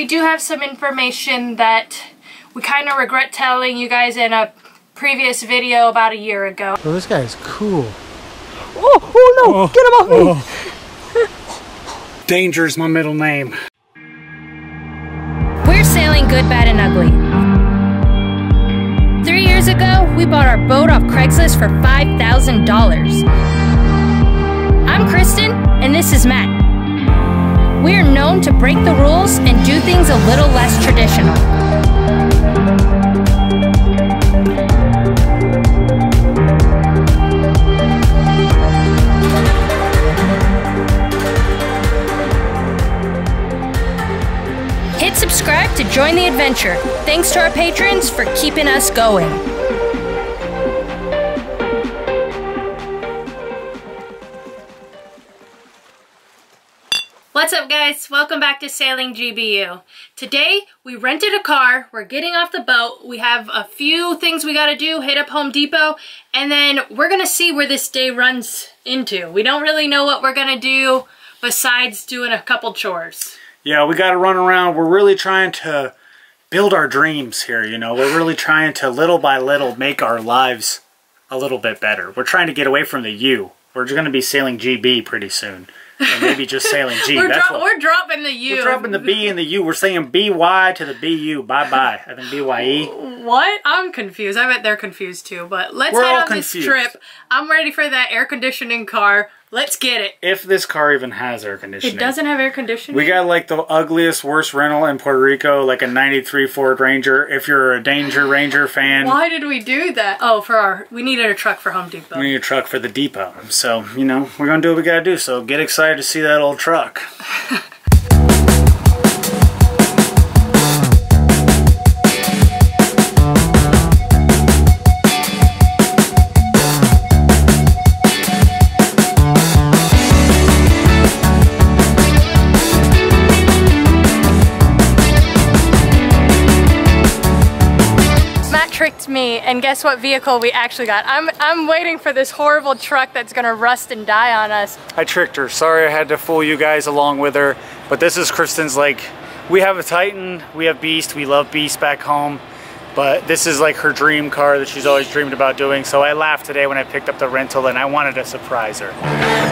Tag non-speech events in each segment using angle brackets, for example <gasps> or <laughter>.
We do have some information that we kind of regret telling you guys in a previous video about a year ago. Oh, this guy is cool. Oh, oh no, oh. get him off me! Oh. <laughs> Danger's my middle name. We're sailing good, bad, and ugly. Three years ago, we bought our boat off Craigslist for $5,000. I'm Kristen, and this is Matt. We are known to break the rules and do things a little less traditional. Hit subscribe to join the adventure. Thanks to our patrons for keeping us going. Guys? Welcome back to Sailing GBU. Today we rented a car, we're getting off the boat, we have a few things we gotta do, hit up Home Depot, and then we're gonna see where this day runs into. We don't really know what we're gonna do besides doing a couple chores. Yeah, we gotta run around. We're really trying to build our dreams here, you know. We're really trying to little by little make our lives a little bit better. We're trying to get away from the U. We're gonna be sailing GB pretty soon and maybe just sailing G. <laughs> we're, That's dro what, we're dropping the U. We're dropping the B and the U. We're saying BY to the BU. Bye bye. I think BYE. What? I'm confused. I bet they're confused too. But let's we're head on confused. this trip. I'm ready for that air conditioning car. Let's get it. If this car even has air conditioning. It doesn't have air conditioning? We got like the ugliest, worst rental in Puerto Rico, like a 93 Ford Ranger. If you're a Danger <gasps> Ranger fan. Why did we do that? Oh, for our, we needed a truck for Home Depot. We need a truck for the depot. So, you know, we're going to do what we got to do. So get excited to see that old truck. <laughs> and guess what vehicle we actually got. I'm, I'm waiting for this horrible truck that's gonna rust and die on us. I tricked her. Sorry I had to fool you guys along with her. But this is Kristen's like, we have a Titan, we have Beast, we love Beast back home. But this is like her dream car that she's always dreamed about doing. So I laughed today when I picked up the rental and I wanted to surprise her.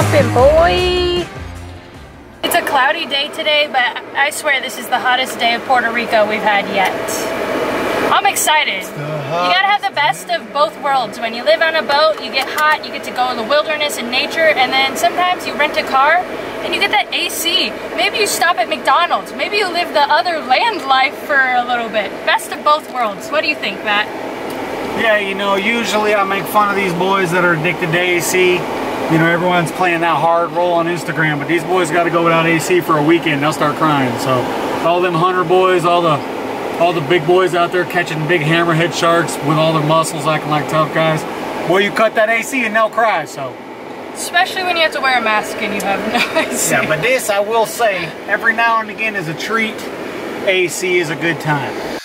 Pumping, boy. It's a cloudy day today, but I swear this is the hottest day of Puerto Rico we've had yet. I'm excited. You gotta have the best of both worlds. When you live on a boat, you get hot, you get to go in the wilderness and nature, and then sometimes you rent a car and you get that AC. Maybe you stop at McDonald's. Maybe you live the other land life for a little bit. Best of both worlds. What do you think, Matt? Yeah, you know, usually I make fun of these boys that are addicted to AC you know, everyone's playing that hard role on Instagram, but these boys got to go without AC for a weekend. They'll start crying. So all them hunter boys, all the all the big boys out there catching big hammerhead sharks with all their muscles acting like tough guys. Boy, you cut that AC and they'll cry, so. Especially when you have to wear a mask and you have <laughs> no AC. Yeah, but this, I will say, every now and again is a treat. AC is a good time.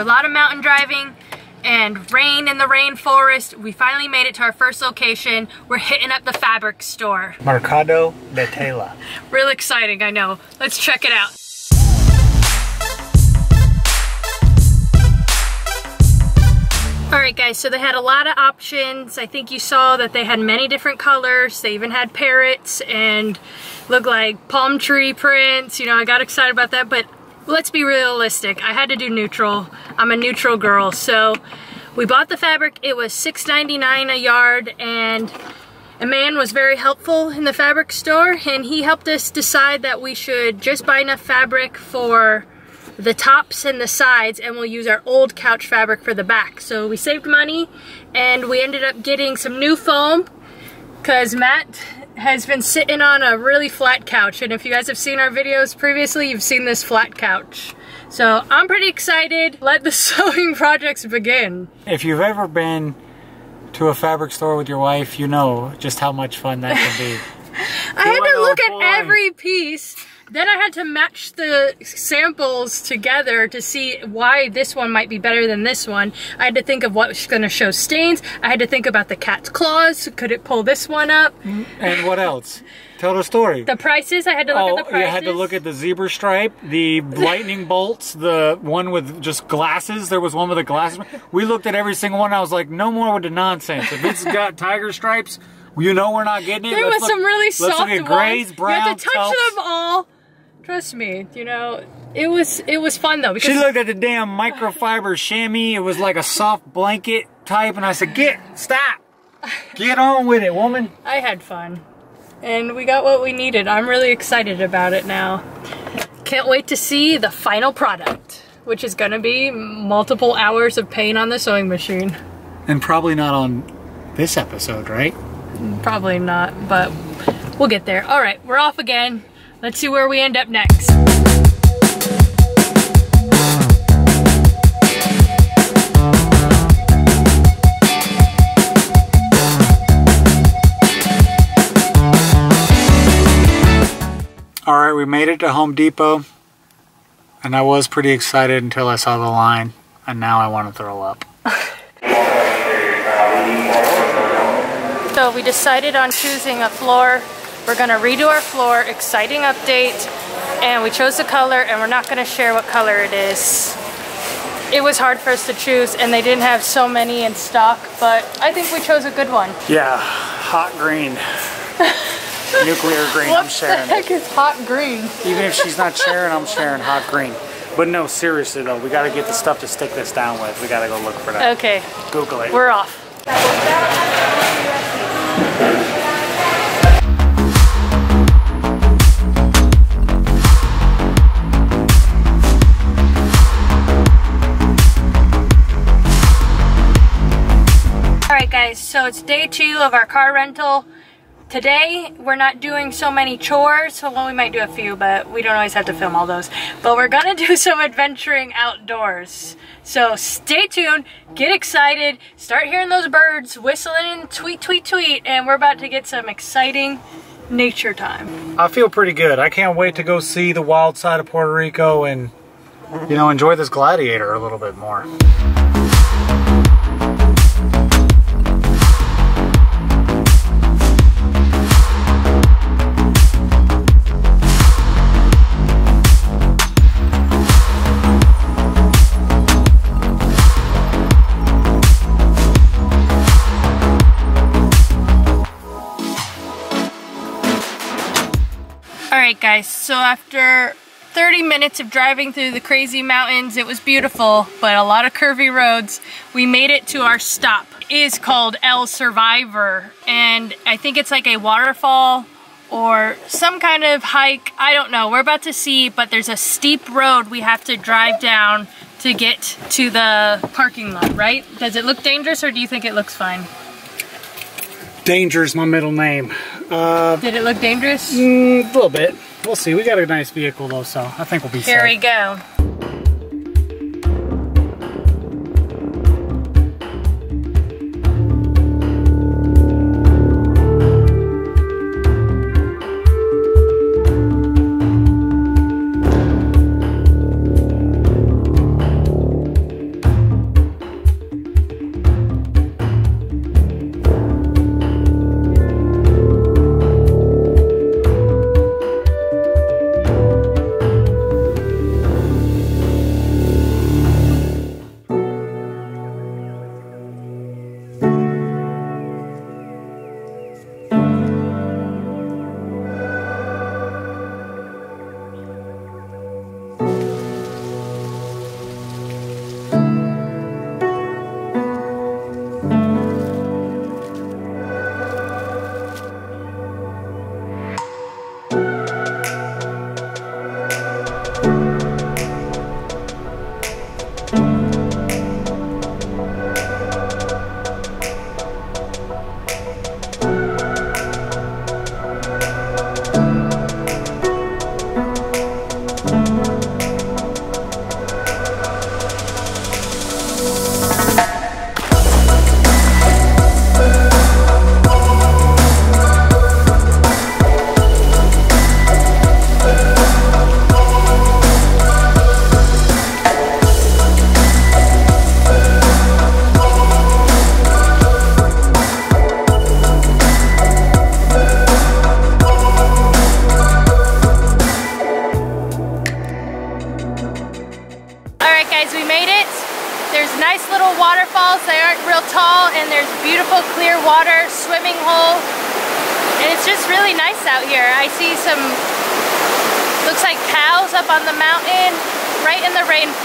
A lot of mountain driving and rain in the rainforest, we finally made it to our first location. We're hitting up the fabric store. Mercado de Tela. <laughs> Real exciting, I know. Let's check it out. Alright guys, so they had a lot of options. I think you saw that they had many different colors. They even had parrots and look like palm tree prints. You know, I got excited about that, but let's be realistic. I had to do neutral. I'm a neutral girl, so We bought the fabric, it was $6.99 a yard and a man was very helpful in the fabric store and he helped us decide that we should just buy enough fabric for the tops and the sides and we'll use our old couch fabric for the back. So we saved money and we ended up getting some new foam because Matt has been sitting on a really flat couch and if you guys have seen our videos previously you've seen this flat couch. So I'm pretty excited. Let the <laughs> sewing projects begin. If you've ever been to a fabric store with your wife, you know just how much fun that can be. <laughs> I had to look at every piece then I had to match the samples together to see why this one might be better than this one. I had to think of what's gonna show stains. I had to think about the cat's claws. Could it pull this one up? Mm, and what else? Tell the story. The prices, I had to look oh, at the prices. you had to look at the zebra stripe, the <laughs> lightning bolts, the one with just glasses. There was one with the glasses. We looked at every single one. I was like, no more with the nonsense. If it's got tiger stripes, you know we're not getting it. There let's was look, some really soft let's look at grays, ones. browns, You have to touch them all trust me, you know, it was it was fun though. Because she looked at the damn microfiber chamois. It was like a soft blanket type, and I said, "Get, stop, get on with it, woman." I had fun, and we got what we needed. I'm really excited about it now. Can't wait to see the final product, which is going to be multiple hours of pain on the sewing machine. And probably not on this episode, right? Probably not, but we'll get there. All right, we're off again. Let's see where we end up next. All right, we made it to Home Depot, and I was pretty excited until I saw the line, and now I want to throw up. <laughs> so we decided on choosing a floor we're gonna redo our floor, exciting update, and we chose a color and we're not gonna share what color it is. It was hard for us to choose and they didn't have so many in stock, but I think we chose a good one. Yeah, hot green. <laughs> Nuclear green, what I'm sharing What the heck is hot green? Even if she's not sharing, I'm sharing hot green. But no, seriously though, we gotta get the stuff to stick this down with. We gotta go look for that. Okay. Google it. We're off. So it's day two of our car rental. Today, we're not doing so many chores, well we might do a few, but we don't always have to film all those. But we're gonna do <laughs> some adventuring outdoors. So stay tuned, get excited, start hearing those birds whistling tweet, tweet, tweet, and we're about to get some exciting nature time. I feel pretty good. I can't wait to go see the wild side of Puerto Rico and, you know, enjoy this gladiator a little bit more. Guys, so after 30 minutes of driving through the crazy mountains, it was beautiful, but a lot of curvy roads, we made it to our stop. It is called El Survivor, and I think it's like a waterfall or some kind of hike. I don't know. We're about to see, but there's a steep road we have to drive down to get to the parking lot, right? Does it look dangerous or do you think it looks fine? Danger is my middle name. Uh, Did it look dangerous? Mm, a little bit. We'll see. We got a nice vehicle though, so I think we'll be Here safe. we go.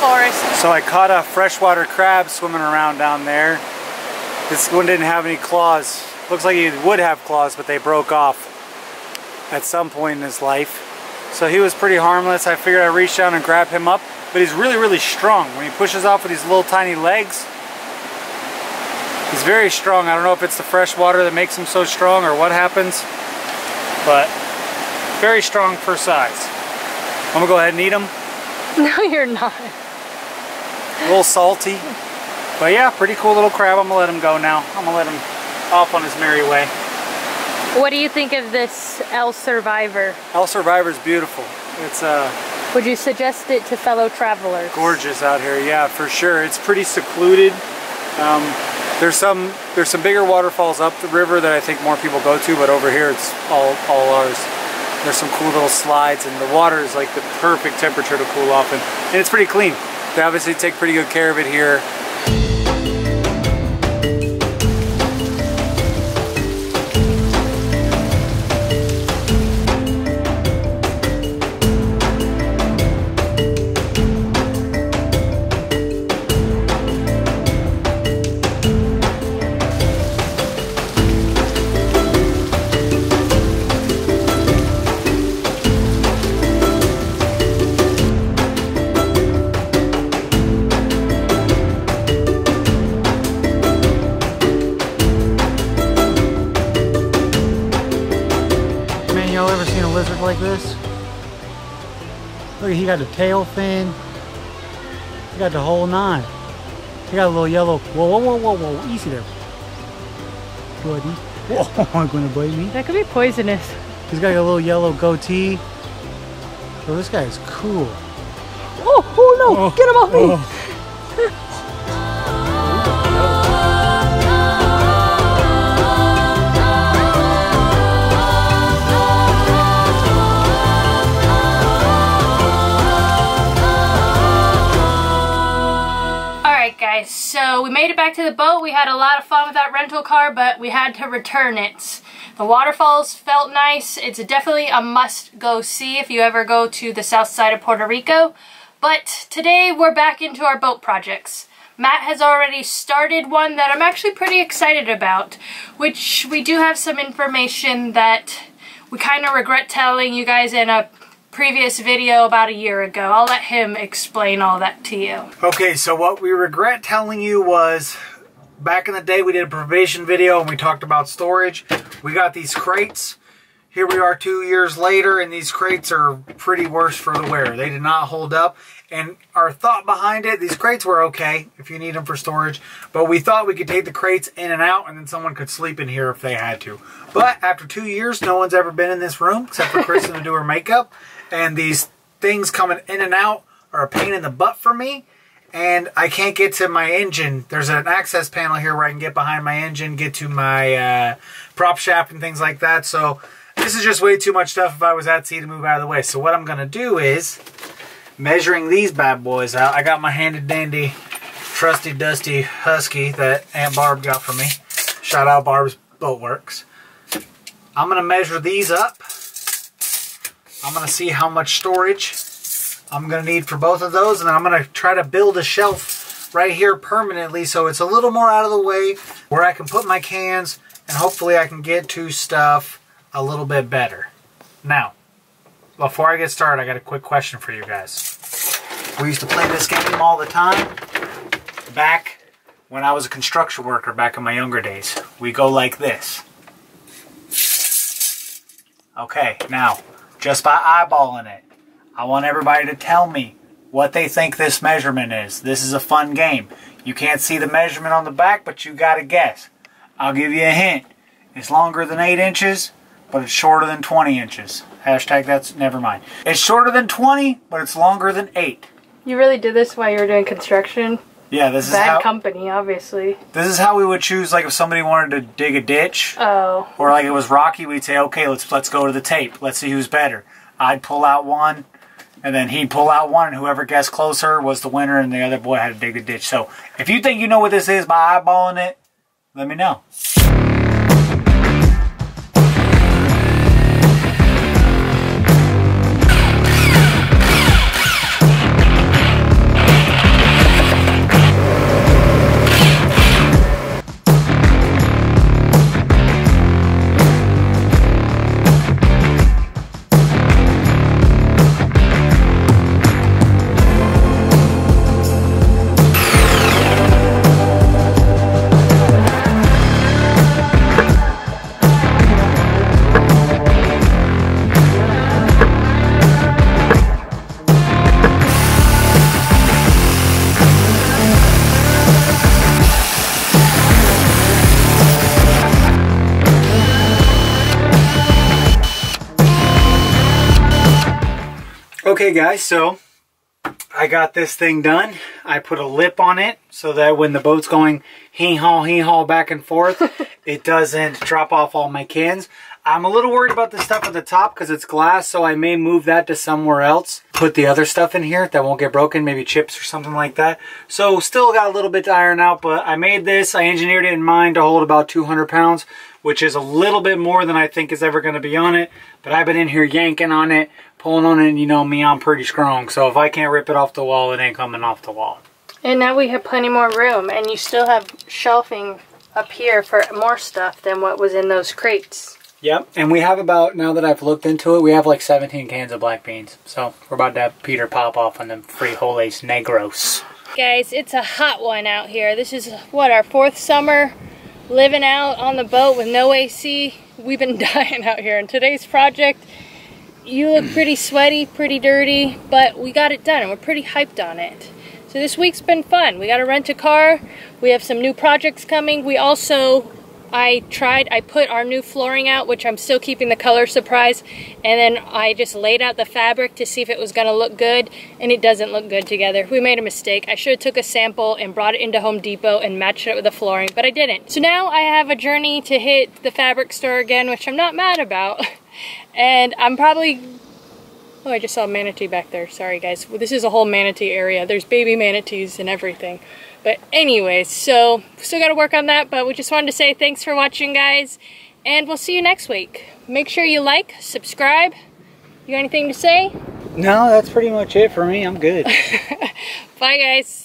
Rainforest. So I caught a freshwater crab swimming around down there. This one didn't have any claws. Looks like he would have claws, but they broke off at some point in his life. So he was pretty harmless. I figured I'd reach down and grab him up, but he's really, really strong. When he pushes off with these little tiny legs, he's very strong. I don't know if it's the fresh water that makes him so strong or what happens, but very strong for size. I'm gonna go ahead and eat him. <laughs> No, you're not. A little salty. But yeah, pretty cool little crab. I'm gonna let him go now. I'm gonna let him off on his merry way. What do you think of this El Survivor? El Survivor is beautiful. It's uh, Would you suggest it to fellow travelers? gorgeous out here. Yeah, for sure. It's pretty secluded. Um, there's some there's some bigger waterfalls up the river that I think more people go to, but over here it's all all ours. There's some cool little slides, and the water is like the perfect temperature to cool off in, and it's pretty clean. They obviously take pretty good care of it here. Look, he got a tail fin. He got the whole nine. He got a little yellow. Whoa, whoa, whoa, whoa, whoa. Easy there. Buddy. <laughs> Whoa, gonna bite me. That could be poisonous. He's got a little yellow goatee. Oh, this guy is cool. Oh, oh no! Oh, Get him off me! Alright so we made it back to the boat. We had a lot of fun with that rental car, but we had to return it. The waterfalls felt nice. It's definitely a must go see if you ever go to the south side of Puerto Rico. But today we're back into our boat projects. Matt has already started one that I'm actually pretty excited about, which we do have some information that we kind of regret telling you guys in a previous video about a year ago. I'll let him explain all that to you. Okay, so what we regret telling you was back in the day we did a probation video and we talked about storage. We got these crates. Here we are two years later and these crates are pretty worse for the wear. They did not hold up. And our thought behind it, these crates were okay if you need them for storage, but we thought we could take the crates in and out and then someone could sleep in here if they had to. But after two years, no one's ever been in this room except for Kristen to do her makeup. And these things coming in and out are a pain in the butt for me and I can't get to my engine. There's an access panel here where I can get behind my engine, get to my uh, prop shaft and things like that. So this is just way too much stuff if I was at sea to move out of the way. So what I'm going to do is measuring these bad boys out. I got my handy dandy trusty dusty husky that Aunt Barb got for me. Shout out Barb's Boat Works. I'm going to measure these up. I'm going to see how much storage I'm going to need for both of those. And I'm going to try to build a shelf right here permanently so it's a little more out of the way where I can put my cans and hopefully I can get to stuff a little bit better. Now, before I get started, I got a quick question for you guys. We used to play this game all the time back when I was a construction worker back in my younger days. We go like this. Okay, now, just by eyeballing it, I want everybody to tell me what they think this measurement is. This is a fun game. You can't see the measurement on the back, but you got to guess. I'll give you a hint. It's longer than 8 inches, but it's shorter than 20 inches. Hashtag that's, never mind. It's shorter than 20, but it's longer than 8. You really did this while you were doing construction? Yeah, this is Bad how company, obviously. this is how we would choose like if somebody wanted to dig a ditch Oh. or like it was rocky, we'd say, "Okay, let's let's go to the tape. Let's see who's better." I'd pull out one and then he'd pull out one and whoever guessed closer was the winner and the other boy had to dig the ditch. So, if you think you know what this is by eyeballing it, let me know. Okay guys, so I got this thing done. I put a lip on it so that when the boat's going hee-haw, hee-haw back and forth, <laughs> it doesn't drop off all my cans. I'm a little worried about the stuff at the top because it's glass, so I may move that to somewhere else. Put the other stuff in here that won't get broken, maybe chips or something like that. So still got a little bit to iron out, but I made this. I engineered it in mind to hold about 200 pounds, which is a little bit more than I think is ever going to be on it. But I've been in here yanking on it, pulling on it, and you know me, I'm pretty strong. So if I can't rip it off the wall, it ain't coming off the wall. And now we have plenty more room, and you still have shelving up here for more stuff than what was in those crates. Yep, and we have about, now that I've looked into it, we have like 17 cans of black beans. So we're about to have Peter pop off on them frijoles negros. Guys, it's a hot one out here. This is, what, our fourth summer living out on the boat with no AC. We've been <laughs> dying out here. And today's project, you look pretty sweaty, pretty dirty, but we got it done and we're pretty hyped on it. So this week's been fun. We got to rent a car. We have some new projects coming. We also I tried, I put our new flooring out, which I'm still keeping the color surprise, and then I just laid out the fabric to see if it was gonna look good, and it doesn't look good together. We made a mistake. I should have took a sample and brought it into Home Depot and matched it with the flooring, but I didn't. So now I have a journey to hit the fabric store again, which I'm not mad about, <laughs> and I'm probably Oh, I just saw a manatee back there. Sorry, guys. Well, this is a whole manatee area. There's baby manatees and everything. But anyways, so still got to work on that, but we just wanted to say thanks for watching, guys, and we'll see you next week. Make sure you like, subscribe. You got anything to say? No, that's pretty much it for me. I'm good. <laughs> Bye, guys.